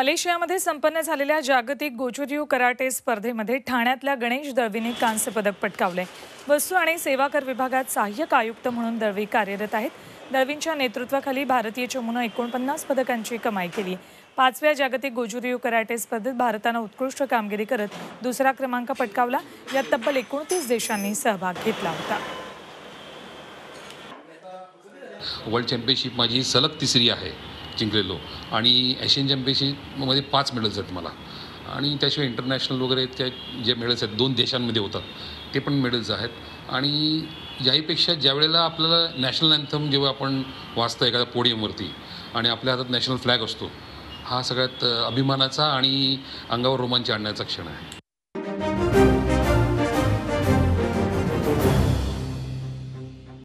मलेशियामध्ये संपन्न झालेल्या जागतिक गोचुरियू कराटे स्पर्धेमध्ये ठाण्यातल्या गणेश दळवीने कांस्य पदक पटकावले वस्तू आणि सेवा कर विभागात सहाय्यक आयुक्त म्हणून दळवी कार्यरत आहेत. दळवींच्या नेतृत्वाखाली भारतीय चमूनं एकोणपन्नास पदकांची कमाई केली. पाचव्या जागतिक गोजुरियू कराटे स्पर्धेत भारतानं उत्कृष्ट कामगिरी करत दुसरा क्रमांक पटकावला. यात तब्बल एकोणतीस देशांनी सहभाग घेतला होता. वर्ल्ड चॅम्पियनशिप माझी सलग तिसरी आहे. जिंकलेलो. आणि एशियन चॅम्पियनशिपमध्ये पाच मेडल्स आहेत मला. आणि त्याशिवाय इंटरनॅशनल वगैरे त्या जे मेडल्स आहेत दोन देशांमध्ये होतात ते पण मेडल्स आहेत. आणि याहीपेक्षा ज्या वेळेला आपल्याला नॅशनल अँथम जेव्हा आपण वाचतो एखाद्या पोडियमवरती आणि आपल्या हातात नॅशनल फ्लॅग असतो हा सगळ्यात अभिमानाचा आणि अंगावर रोमांच आणण्याचा क्षण आहे.